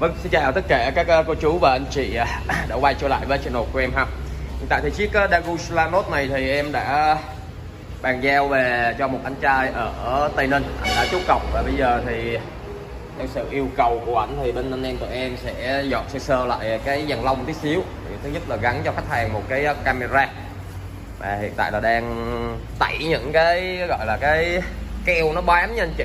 Vâng, xin chào tất cả các ờ, cô chú và anh chị à, đã quay trở lại với channel của em ha. Hiện tại thì chiếc ờ, Daegu Slanos này thì em đã bàn giao về cho một anh trai ở Tây Ninh Anh đã chốt cọc. Và bây giờ thì theo sự yêu cầu của ảnh thì bên anh em tụi em sẽ dọn sơ sơ lại cái dàn lông tí xíu. Thì Thứ nhất là gắn cho khách hàng một cái ờ, camera. Và hiện tại là đang tẩy những cái gọi là cái keo nó bám nha anh chị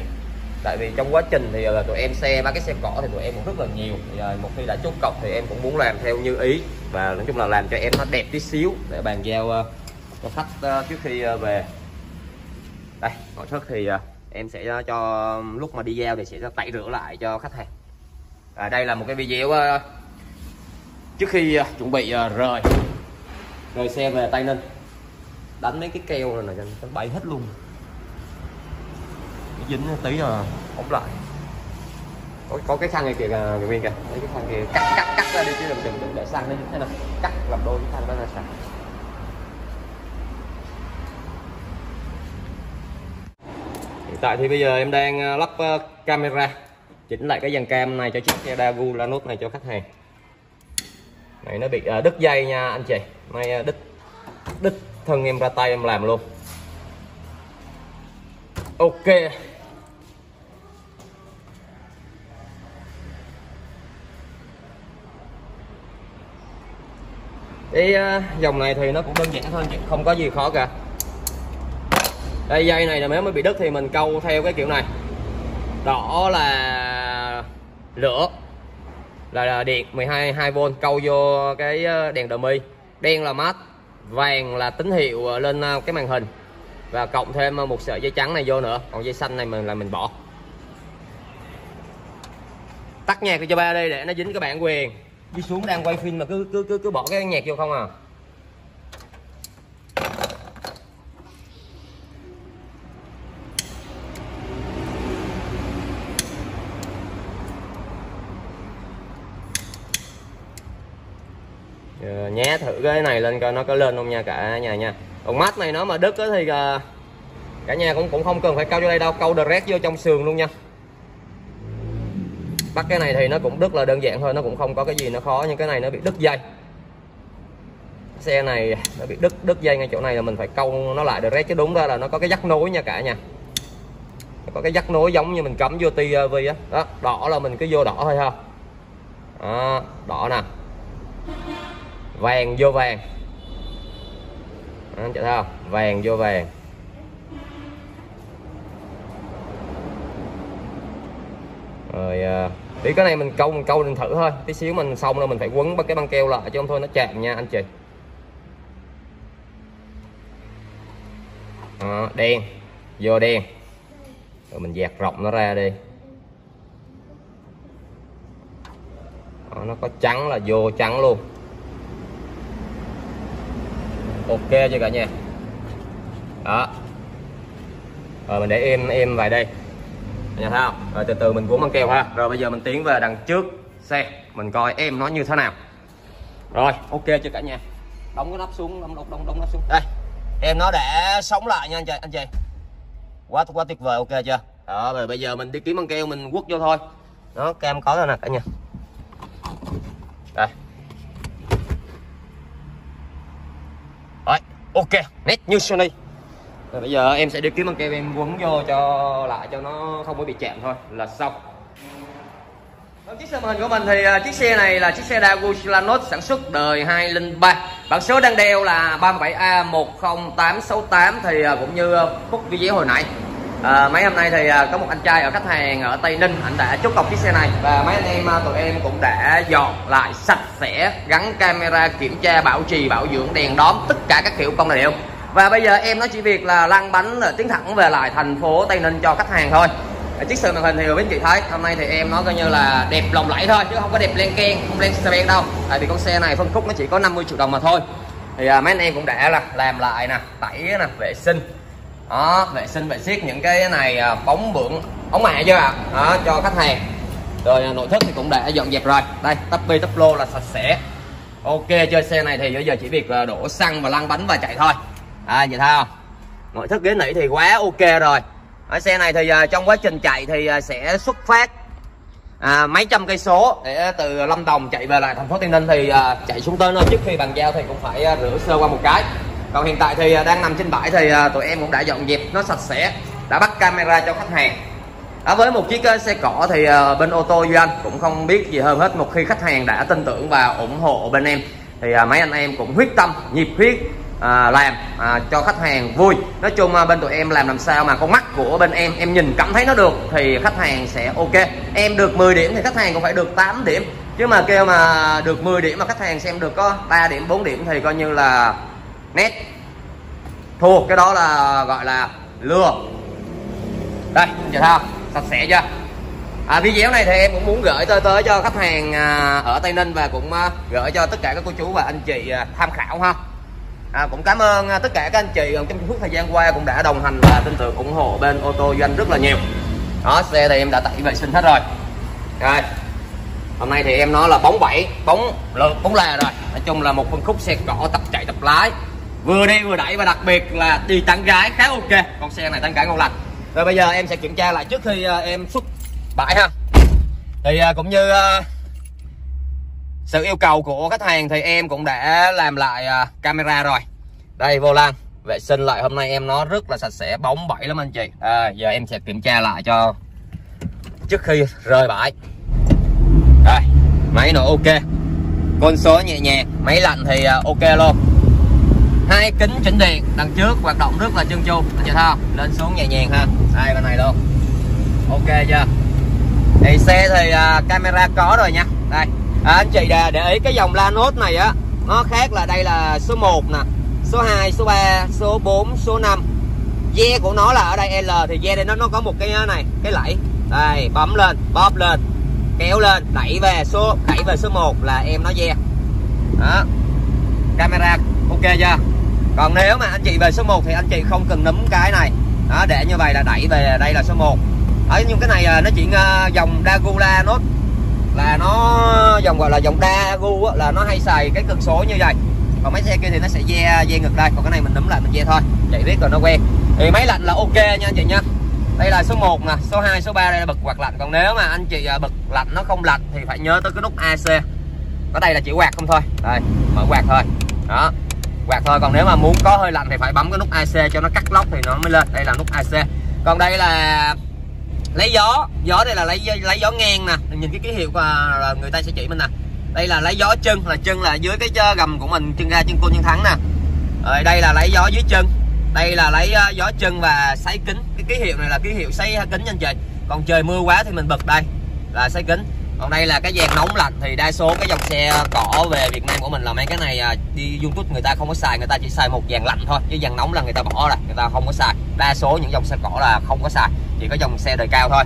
tại vì trong quá trình thì là tụi em xe ba cái xe cỏ thì tụi em cũng rất là nhiều. Thì ờ, một khi đã chốt cọc thì em cũng muốn làm theo như ý. Và nói chung là làm cho em nó đẹp tí xíu để bàn giao ờ, cho khách trước khi về. Đây nội thất thì em sẽ cho lúc mà đi giao thì sẽ tẩy rửa lại cho khách hàng. À, đây là một cái video trước khi chuẩn bị rời. Rời xe về tây ninh. Đánh mấy cái keo này này nó bay hết luôn dính tí là ống lại. Có, có cái khăn này kìa à, kìa nguyên kìa. Đấy, cái khăn kia cắt cắt cắt ra đi chứ đừng đừng, đừng để xăng như thế nào. Cắt làm đôi cái khăn đó là sạch hiện tại thì bây giờ em đang à, lắp à, camera chỉnh lại cái dàn cam này cho chiếc xe Dagu Lanos này cho khách hàng. Này nó bị đứt dây nha anh chị. Nay đứt đứt thân em ra tay em làm luôn. Ok. Cái ờ, dòng này thì nó cũng đơn giản thôi không có gì khó cả. Đây dây này là nếu mới bị đứt thì mình câu theo cái kiểu này. Đỏ là lửa. Là, là điện 12 2V câu vô cái ờ, đèn đèn dummy đen là mát vàng là tín hiệu ờ, lên cái màn hình. Và cộng thêm một sợi dây trắng này vô nữa. Còn dây xanh này mình là mình bỏ. Tắt nhạc cho ba đây để nó dính cái bản quyền đi xuống đang quay phim mà cứ cứ cứ cứ bỏ cái nhạc vô không à? Ờ, nhé, thử cái này lên coi nó có lên không nha cả nhà nha. Còn mắt này nó mà đứt thì ờ, cả nhà cũng cũng không cần phải câu vô đây đâu, câu direct vô trong sườn luôn nha bắt cái này thì nó cũng rất là đơn giản thôi nó cũng không có cái gì nó khó nhưng cái này nó bị đứt dây. Xe này nó bị đứt đứt dây ngay chỗ này là mình phải câu nó lại direct chứ đúng ra là nó có cái dắt nối nha cả nhà. Nó có cái dắt nối giống như mình cắm vô tivi á. Đó đỏ là mình cứ vô đỏ thôi ha. Đó, đỏ nè. Vàng vô vàng. Anh chị thấy không? Vàng vô vàng. Rồi uh, thì cái này mình câu mình câu mình thử thôi. Tí xíu mình xong rồi mình phải quấn cái băng keo lại chứ không thôi nó chạm nha anh chị. Đó, đen. Vô đen. Rồi mình dạt rộng nó ra đi. Đó, nó có trắng là vô trắng luôn. Ok chưa cả nhà? Đó. Rồi mình để em em vào đây. Dạ nhà thấy không rồi từ từ mình cuốn băng keo ha. Rồi bây giờ mình tiến về đằng trước xe. Mình coi em nó như thế nào. Rồi ok chưa cả nhà? Đóng cái nắp xuống đóng đóng đóng, đóng nắp xuống. Đây em nó đã sống lại nha anh chị anh chị. Quá quá tuyệt vời ok chưa? Đó rồi bây giờ mình đi kiếm băng keo mình quất vô thôi. Nó cam có rồi nè cả nhà. Đây. Rồi, ok, nét như sony. Rồi bây giờ em sẽ đi kiếm băng keo em quấn vô cho lại cho nó không có bị chạm thôi là xong. Chiếc xe màn hình của mình thì uh, chiếc xe này là chiếc xe Daewoo Silanos sản xuất đời 2003 Bản số đang đeo là 37A10868 thì uh, cũng như uh, phút video hồi nãy. À, mấy hôm nay thì à, có một anh trai ở khách hàng ở tây ninh anh đã chốt cọc chiếc xe này. Và mấy anh em tụi em cũng đã dọn lại sạch sẽ gắn camera kiểm tra bảo trì bảo dưỡng đèn đóm tất cả các kiểu công đều và bây giờ em nó chỉ việc là lăn bánh là tiến thẳng về lại thành phố tây ninh cho khách hàng thôi. Chiếc sườn màn hình thì quý anh chị thấy hôm nay thì em nó coi như là đẹp lồng lẫy thôi chứ không có đẹp len keng không len xe ben đâu. Tại vì con xe này phân khúc nó chỉ có 50 triệu đồng mà thôi. Thì à, mấy anh em cũng đã là làm lại nè tẩy nè vệ sinh. Đó vệ sinh vệ siết những cái này à, bóng bượng ống mạ chưa ạ? À? đó cho khách hàng. Rồi à, nội thất thì cũng đã dọn dẹp rồi. Đây tắp bi tắp lô là sạch sẽ. Ok chơi xe này thì bây giờ chỉ việc là đổ xăng và lăn bánh và chạy thôi à vậy thấy không nội thất ghế nỉ thì quá ok rồi. Ở xe này thì uh, trong quá trình chạy thì uh, sẽ xuất phát à, mấy trăm cây số để từ Lâm Đồng chạy về lại thành phố Tây Ninh thì à, chạy xuống tới nơi trước khi bàn giao thì cũng phải à, rửa sơ qua một cái. Còn hiện tại thì à, đang nằm trên bãi thì à, tụi em cũng đã dọn dẹp nó sạch sẽ đã bắt camera cho khách hàng. À, với một chiếc uh, xe cỏ thì uh, bên ô tô Duy Anh cũng không biết gì hơn hết. Một khi khách hàng đã tin tưởng và ủng hộ bên em thì uh, mấy anh em cũng quyết tâm nhiệt huyết à, làm à, cho khách hàng vui. Nói chung à, bên tụi em làm làm sao mà con mắt của bên em em nhìn cảm thấy nó được thì khách hàng sẽ ok. Em được 10 điểm thì khách hàng cũng phải được 8 điểm. Chứ mà kêu mà được 10 điểm mà khách hàng xem được có 3 điểm 4 điểm thì coi như là nét. Thua cái đó là gọi là lừa. Đây chờ thao. Sạch sẽ chưa? À, video này thì em cũng muốn gửi tới tới cho khách hàng à, ở tây ninh và cũng à, gửi cho tất cả các cô chú và anh chị à, tham khảo ha à, cũng cảm ơn à, tất cả các anh chị à, trong suốt thời gian qua cũng đã đồng hành và tin tưởng ủng hộ bên ô tô doanh rất là nhiều. Đó xe thì em đã tẩy vệ sinh hết rồi. Rồi hôm nay thì em nói là bóng bảy bóng lượt bóng là rồi. Nói chung là một phân khúc xe cỏ tập chạy tập lái. Vừa đi vừa đẩy và đặc biệt là đi tán gái khá ok. Con xe này tán gái ngon lành. Rồi bây giờ em sẽ kiểm tra lại trước khi à, em xuất bãi ha. Thì cũng như uh, sự yêu cầu của khách hàng thì em cũng đã làm lại à, camera rồi. Đây vô lan vệ sinh lại hôm nay em nó rất là sạch sẽ bóng bẩy lắm anh chị. À, giờ em sẽ kiểm tra lại cho trước khi rời bãi. Đây máy nó ok. Con số nhẹ nhàng máy lạnh thì à, ok luôn. Hai kính chỉnh điện đằng trước hoạt động rất là chân chu anh chị thấy không? Lên xuống nhẹ nhàng ha đây bên này luôn. Ok chưa? Thì xe thì uh, camera có rồi nha. Đây à, anh chị để, để ý cái dòng Lanos này á nó khác là đây là số 1 nè số 2 số 3 số 4 số 5 ve của nó là ở đây L thì ve đây nó nó có một cái này cái lẫy. Đây bấm lên bóp lên kéo lên đẩy về số đẩy về số 1 là em nó ve. Đó. Camera ok chưa? Còn nếu mà anh chị về số 1 thì anh chị không cần nấm cái này. Đó để như vậy là đẩy về đây là số 1 ở nhưng cái này à, nó chỉ à, dòng Dagula nốt là nó dòng, gọi là dòng Dagu là nó hay xài cái cực số như vậy. Còn mấy xe kia thì nó sẽ ve ve ngược đây. Còn cái này mình nấm lại mình ve thôi. Chạy biết rồi nó quen thì máy lạnh là ok nha anh chị nha. Đây là số 1 nè, số 2 số 3 đây là bật quạt lạnh. Còn nếu mà anh chị à, bật lạnh nó không lạnh thì phải nhớ tới cái nút AC ở đây là chỉ quạt không thôi. Đây, mở quạt thôi. Đó, quạt thôi. Còn nếu mà muốn có hơi lạnh thì phải bấm cái nút AC cho nó cắt lóc thì nó mới lên. Đây là nút AC còn đây là lấy gió. Gió đây là lấy lấy gió ngang nè. Nhìn cái ký hiệu là người ta sẽ chỉ mình nè. Đây là lấy gió chân, là chân là dưới cái gầm của mình, chân ga chân côn chân thắng nè. Rồi đây là lấy gió dưới chân. Đây là lấy ờ, gió chân và sấy kính. Cái ký hiệu này là ký hiệu sấy kính nha anh chị. Còn trời mưa quá thì mình bật đây. Là sấy kính còn đây là cái dàn nóng lạnh thì đa số cái dòng xe cỏ về Việt Nam của mình là mấy cái này à, đi YouTube người ta không có xài người ta chỉ xài một dàn lạnh thôi. Chứ dàn nóng là người ta bỏ rồi người ta không có xài. Đa số những dòng xe cỏ là không có xài chỉ có dòng xe đời cao thôi.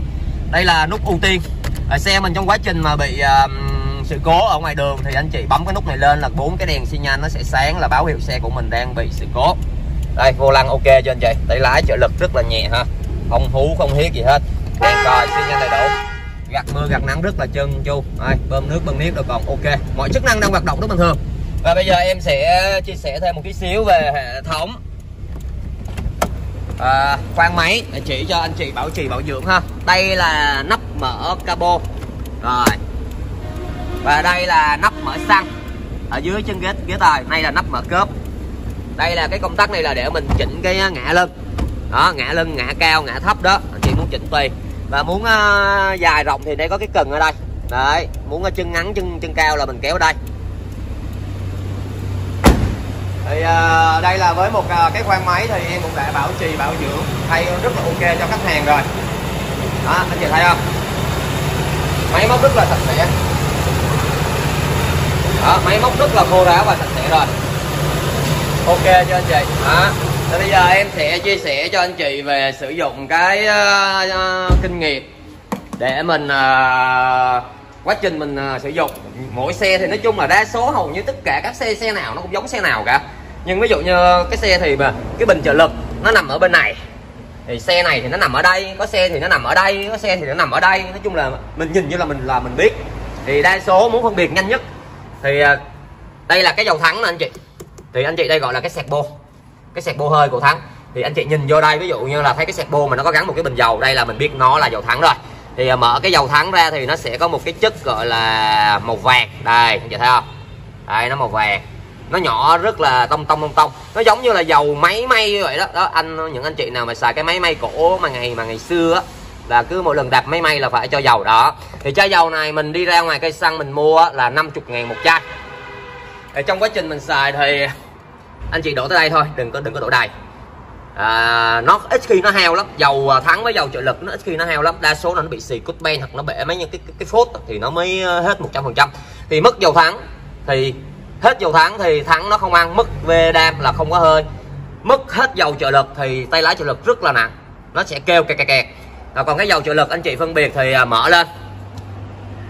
Đây là nút ưu tiên. Ở xe mình trong quá trình mà bị uh, sự cố ở ngoài đường thì anh chị bấm cái nút này lên là bốn cái đèn xi nhan nó sẽ sáng là báo hiệu xe của mình đang bị sự cố. Đây vô lăng ok cho anh chị? Tay lái trợ lực rất là nhẹ ha. Không hú không hiếc gì hết. Đèn còi xi nhan đầy đủ gạt mưa gạt nắng rất là chân chu. Đây, bơm nước bơm nước rồi còn ok. Mọi chức năng đang hoạt động rất bình thường. Và bây giờ em sẽ ờ, chia sẻ thêm một tí xíu về hệ thống. À, khoang máy để chỉ cho anh chị bảo trì bảo dưỡng ha. Đây là nắp mở cabo. Rồi. Và đây là nắp mở xăng. Ở dưới chân ghế ghế tài đây là nắp mở cớp đây là cái công tắc này là để mình chỉnh cái ngã lưng. Đó ngã lưng ngã cao ngã thấp đó. Anh chị muốn chỉnh tùy và muốn uh, dài rộng thì đây có cái cần ở đây. Đấy muốn uh, chân ngắn chân chân cao là mình kéo ở đây. Thì uh, đây là với một uh, cái khoang máy thì em cũng đã bảo trì bảo dưỡng thay rất là ok cho khách hàng rồi. Đó anh chị thấy không? Máy móc rất là sạch sẽ. Đó máy móc rất là khô ráo và sạch sẽ rồi. Ok cho anh chị? Đó thì bây giờ em sẽ chia sẻ cho anh chị về sử dụng cái uh, uh, kinh nghiệm để mình uh, quá trình mình uh, sử dụng. Mỗi xe thì nói chung là đa số hầu như tất cả các xe xe nào nó cũng giống xe nào cả. Nhưng ví dụ như cái xe thì mà cái bình trợ lực nó nằm ở bên này thì xe này thì nó nằm ở đây có xe thì nó nằm ở đây có xe thì nó nằm ở đây. Nói chung là mình nhìn như là mình là mình biết. Thì đa số muốn phân biệt nhanh nhất thì uh, đây là cái dầu thắng nè anh chị. Thì anh chị đây gọi là cái sẹt bô cái sạc bô hơi của thắng. Thì anh chị nhìn vô đây, ví dụ như là thấy cái sạc bô mà nó có gắn một cái bình dầu đây là mình biết nó là dầu thắng rồi. Thì à, mở cái dầu thắng ra thì nó sẽ có một cái chất gọi là màu vàng. Đây, anh chị thấy không? Đây, nó màu vàng. Nó nhỏ, rất là tông tông tông tông. Nó giống như là dầu máy may vậy đó. Đó, anh, những anh chị nào mà xài cái máy may cổ mà ngày mà ngày xưa á, là cứ mỗi lần đạp máy may là phải cho dầu đó. Thì chai dầu này mình đi ra ngoài cây xăng mình mua là 50 ngàn một chai. Thì trong quá trình mình xài thì anh chị đổ tới đây thôi đừng có đừng có đổ đầy à, nó ít khi nó heo lắm. Dầu à, thắng với dầu trợ lực nó ít khi nó heo lắm. Đa số là nó bị xì cút ben hoặc nó bể mấy những cái cái, cái phốt thì nó mới à, hết 100 phần trăm. Thì mất dầu thắng thì hết dầu thắng thì thắng nó không ăn. Mất về đam là không có hơi. Mất hết dầu trợ lực thì tay lái trợ lực rất là nặng. Nó sẽ kêu kẹt kẹt kẹt. À, còn cái dầu trợ lực anh chị phân biệt thì à, mở lên.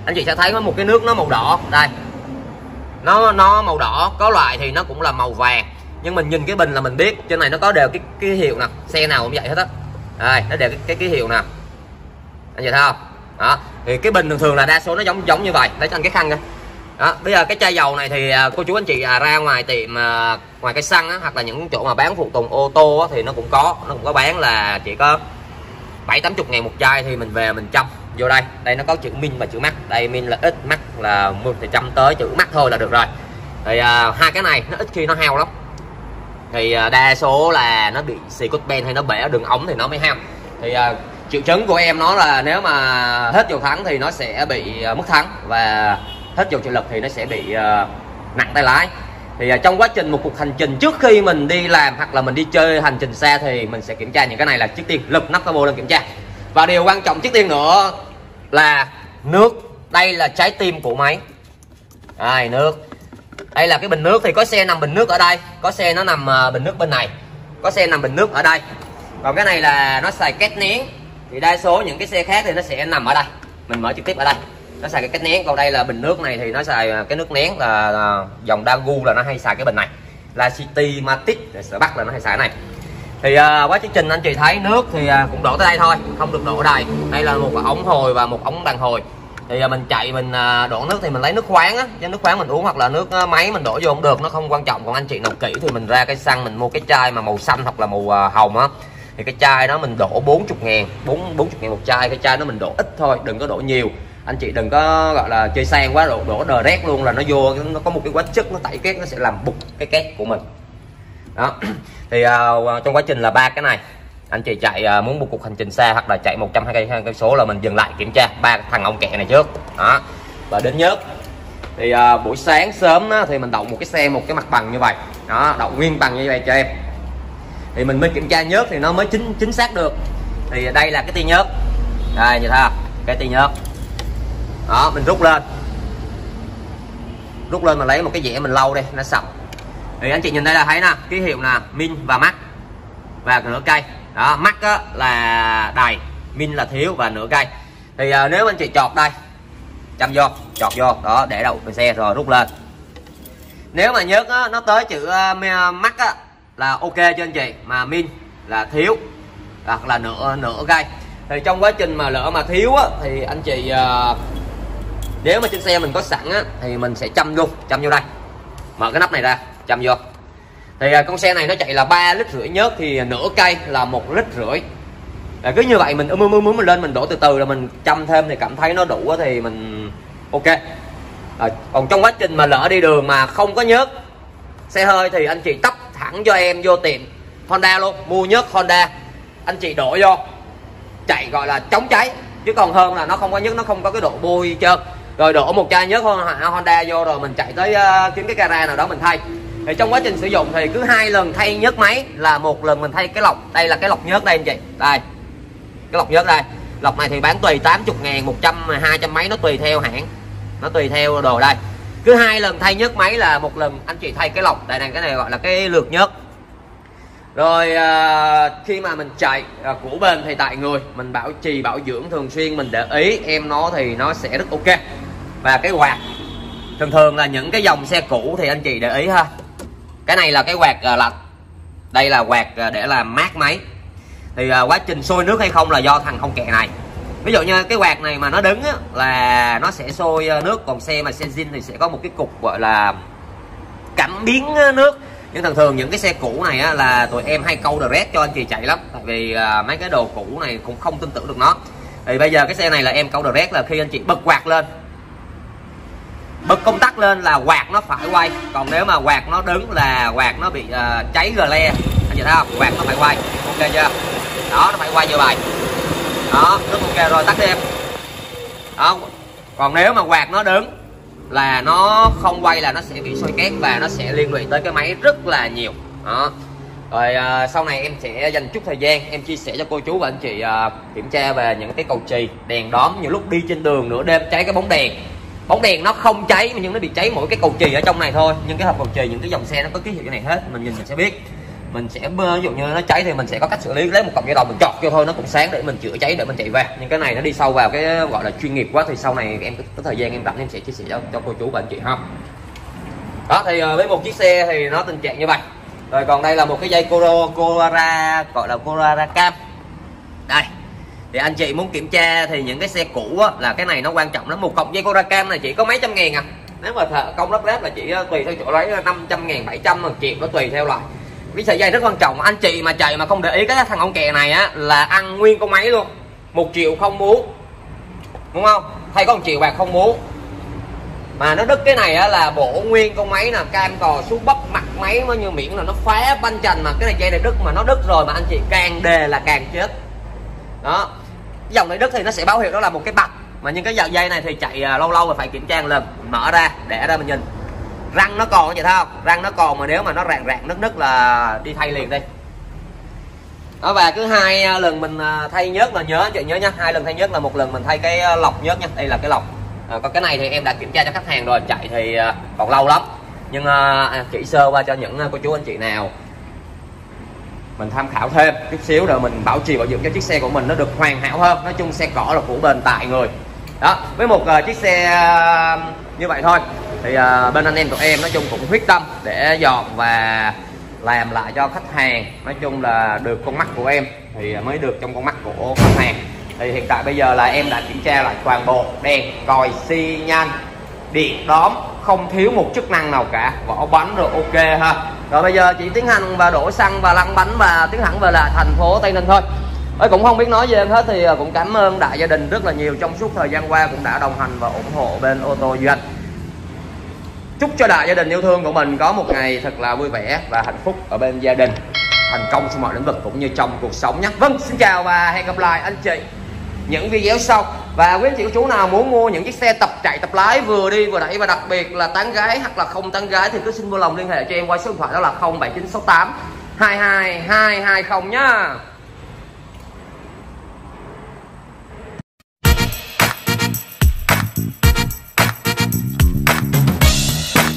Anh chị sẽ thấy có một cái nước nó màu đỏ. Đây. Nó nó màu đỏ. Có loại thì nó cũng là màu vàng nhưng mình nhìn cái bình là mình biết trên này nó có đều cái cái hiệu nè xe nào cũng vậy hết á. Đây nó đều cái cái ký hiệu nè. Anh chị thấy không? Đó thì cái bình thường thường là đa số nó giống giống như vậy. Lấy cho anh cái khăn coi. Đó bây giờ cái chai dầu này thì à, cô chú anh chị à, ra ngoài tiệm à, ngoài cái xăng á, hoặc là những chỗ mà bán phụ tùng ô tô á, thì nó cũng có. Nó cũng có bán là chỉ có bảy tám chục ngàn một chai thì mình về mình chăm vô đây. Đây nó có chữ min và chữ mắt. Đây min là ít mắt là một thì trăm tới chữ mắt thôi là được rồi. Thì à, hai cái này nó ít khi nó hao lắm thì à, đa số là nó bị xì cốt ben hay nó bể ở đường ống thì nó mới hao thì à, triệu chứng của em nó là nếu mà hết dầu thắng thì nó sẽ bị à, mất thắng và hết dầu trợ lực thì nó sẽ bị nặng tay lái. Thì trong quá trình một cuộc hành trình trước khi mình đi làm hoặc là mình đi chơi hành trình xa thì mình sẽ kiểm tra những cái này là trước tiên, lực nắp turbo lên kiểm tra. Và điều quan trọng trước tiên nữa là nước. Đây là trái tim của máy. Ai, nước đây là cái bình nước thì có xe nằm bình nước ở đây có xe nó nằm à, bình nước bên này. Có xe nằm bình nước ở đây. Còn cái này là nó xài két nén. Thì đa số những cái xe khác thì nó sẽ nằm ở đây. Mình mở trực tiếp ở đây. Nó xài cái két nén. Còn đây là bình nước này thì nó xài à, cái nước nén là, là dòng Dagu là nó hay xài cái bình này. Là City Matic sở Bắc là nó hay xài cái này. Thì à, uh, quá trình anh chị thấy nước thì uh, cũng đổ tới đây thôi không được đổ đầy đây là một ống hồi và một ống đàn hồi thì à, mình chạy mình à, đổ nước thì mình lấy nước khoáng á chứ nước khoáng mình uống hoặc là nước à, máy mình đổ vô cũng được nó không quan trọng. Còn anh chị nào kỹ thì mình ra cái xăng mình mua cái chai mà màu xanh hoặc là màu hồng á. Thì cái chai đó mình đổ 40 ngàn 4, 40 ngàn một chai. Cái chai đó mình đổ ít thôi đừng có đổ nhiều. Anh chị đừng có gọi là chơi sang quá đổ đổ đờ rét luôn là nó vô nó có một cái quá chất nó tẩy két nó sẽ làm bục cái két của mình. Đó. Thì uh, trong quá trình là ba cái này anh chị chạy uh, muốn một cuộc hành trình xa hoặc là chạy 100 hai cây cây số là mình dừng lại kiểm tra ba thằng ông kẹ này trước. Đó. Và đến nhớt thì uh, buổi sáng sớm đó, thì mình đậu một cái xe một cái mặt bằng như vậy. Đó đậu nguyên bằng như vậy cho em. Thì mình mới kiểm tra nhớt thì nó mới chính chính xác được. Thì đây là cái tia nhớt. Đây như thế cái tia nhớt. Đó mình rút lên. Rút lên mà lấy một cái dẻ mình lau đây nó sập thì anh chị nhìn đây là thấy nè ký hiệu là min và mắt. Và nửa cây đó mắt á, là đầy min là thiếu và nửa cây thì à, nếu anh chị chọt đây chăm vô chọt vô đó để đầu xe rồi rút lên. Nếu mà nhớt á, nó tới chữ uh, mắt á, là ok cho anh chị mà min là thiếu hoặc là nửa nửa cây thì trong quá trình mà lỡ mà thiếu á, thì anh chị uh, nếu mà trên xe mình có sẵn á, thì mình sẽ chăm luôn chăm vô đây. Mở cái nắp này ra chăm vô thì à, con xe này nó chạy là 3 lít rưỡi nhớt thì nửa cây là một lít rưỡi. Là cứ như vậy mình ưm ưm ưm mình lên mình đổ từ từ là mình chăm thêm thì cảm thấy nó đủ thì mình ok. À, còn trong quá trình mà lỡ đi đường mà không có nhớt xe hơi thì anh chị tấp thẳng cho em vô tiệm Honda luôn mua nhớt Honda. Anh chị đổ vô chạy gọi là chống cháy chứ còn hơn là nó không có nhớt nó không có cái độ bôi trơn. Rồi đổ một chai nhớt Honda vô rồi mình chạy tới uh, kiếm cái gara nào đó mình thay thì trong quá trình sử dụng thì cứ hai lần thay nhớt máy là một lần mình thay cái lọc. Đây là cái lọc nhớt đây anh chị. Đây. Cái lọc nhớt đây. Lọc này thì bán tùy 80 ngàn 100 200 mấy nó tùy theo hãng. Nó tùy theo đồ đây. Cứ hai lần thay nhớt máy là một lần anh chị thay cái lọc. Đây này cái này gọi là cái lượt nhớt. Rồi à, khi mà mình chạy à, cũ bên thì tại người mình bảo trì bảo dưỡng thường xuyên mình để ý em nó thì nó sẽ rất ok. Và cái quạt thường thường là những cái dòng xe cũ thì anh chị để ý ha cái này là cái quạt ờ, uh, lạnh đây là quạt uh, để làm mát máy. Thì uh, quá trình sôi nước hay không là do thằng không kẹ này. Ví dụ như cái quạt này mà nó đứng á, là nó sẽ sôi nước. Còn xe mà xe zin thì sẽ có một cái cục gọi là cảm biến nước. Nhưng thường thường những cái xe cũ này á, là tụi em hay câu red cho anh chị chạy lắm. Tại vì uh, mấy cái đồ cũ này cũng không tin tưởng được nó. Thì bây giờ cái xe này là em câu direct là khi anh chị bật quạt lên bật công tắc lên là quạt nó phải quay. Còn nếu mà quạt nó đứng là quạt nó bị uh, cháy gờ le. Anh chị thấy không? Quạt nó phải quay. Ok chưa? Đó nó phải quay như vậy đó rất ok rồi tắt đi em. Đó. Còn nếu mà quạt nó đứng là nó không quay là nó sẽ bị sôi két và nó sẽ liên lụy tới cái máy rất là nhiều. Đó. Rồi à, sau này em sẽ dành chút thời gian em chia sẻ cho cô chú và anh chị à, kiểm tra về những cái cầu chì đèn đóm nhiều lúc đi trên đường nửa đêm cháy cái bóng đèn bóng đèn nó không cháy nhưng nó bị cháy mỗi cái cầu chì ở trong này thôi. Nhưng cái hộp cầu chì những cái dòng xe nó có ký hiệu cái này hết. Mình nhìn mình sẽ biết. Mình sẽ ví dụ như nó cháy thì mình sẽ có cách xử lý. Lấy một cọng dây đồng mình chọt cho thôi nó cũng sáng để mình chữa cháy để mình chạy về. Nhưng cái này nó đi sâu vào cái gọi là chuyên nghiệp quá thì sau này em có thời gian em rảnh em sẽ chia sẻ cho, cho cô chú và anh chị ha. Đó thì ờ, với một chiếc xe thì nó tình trạng như vậy. Rồi còn đây là một cái dây Coro Cora gọi là Cora cam thì anh chị muốn kiểm tra thì những cái xe cũ á, là cái này nó quan trọng lắm. Một cọc dây Cora cam này chỉ có mấy trăm ngàn à. Nếu mà thợ công lắp ráp là chỉ ờ, tùy theo chỗ lấy ờ, 500 ngàn 700 một triệu nó tùy theo loại. Cái sợi dây rất quan trọng. Anh chị mà chạy mà không để ý cái thằng ông kè này á là ăn nguyên con máy luôn. Một triệu không muốn đúng không? Thay có một triệu bạc không muốn mà nó đứt cái này á là bổ nguyên con máy nè cam cò xuống bắp mặt máy nó như miệng là nó phá banh chành mà cái này dây này đứt mà nó đứt rồi mà anh chị càng đề là càng chết. Đó cái dòng này đứt thì nó sẽ báo hiệu đó là một cái bạc mà những cái dây này thì chạy à, lâu lâu rồi phải kiểm tra một lần. Mở ra để ra mình nhìn. Răng nó còn vậy thấy không? Răng nó còn mà nếu mà nó rạn rạn nứt nứt là đi thay liền đi. Đó và cứ hai à, lần mình à, thay nhớt là nhớ chị nhớ nhá hai lần thay nhớt là một lần mình thay cái à, lọc nhớt nha. Đây là cái lọc. À, còn cái này thì em đã kiểm tra cho khách hàng rồi. Chạy thì còn lâu lắm. Nhưng à, chỉ sơ qua cho những cô chú anh chị nào mình tham khảo thêm chút xíu rồi mình bảo trì bảo dưỡng cho chiếc xe của mình nó được hoàn hảo hơn. Nói chung xe cỏ là của bền tại người. Đó với một uh, chiếc xe uh, như vậy thôi. Thì uh, bên anh em tụi em nói chung cũng quyết tâm để dọn và làm lại cho khách hàng. Nói chung là được con mắt của em thì mới được trong con mắt của khách hàng. Thì hiện tại bây giờ là em đã kiểm tra lại toàn bộ đèn còi xi nhan điện đóm. Không thiếu một chức năng nào cả. Vỏ bánh rồi ok ha rồi bây giờ chỉ tiến hành và đổ xăng và lăn bánh và tiến thẳng về là thành phố tây ninh thôi. Ơi cũng không biết nói gì em hết thì ờ, cũng cảm ơn đại gia đình rất là nhiều. Trong suốt thời gian qua cũng đã đồng hành và ủng hộ bên ô tô doanh chúc cho đại gia đình yêu thương của mình có một ngày thật là vui vẻ và hạnh phúc ở bên gia đình, thành công trong mọi lĩnh vực cũng như trong cuộc sống nhé. Vâng xin chào và hẹn gặp lại anh chị. Những video sau và quý anh chị cô chú nào muốn mua những chiếc xe tập chạy tập lái vừa đi vừa đẩy và đặc biệt là tán gái hoặc là không tán gái thì cứ xin vui lòng liên hệ cho em qua số điện thoại đó là 07968 22220 nhá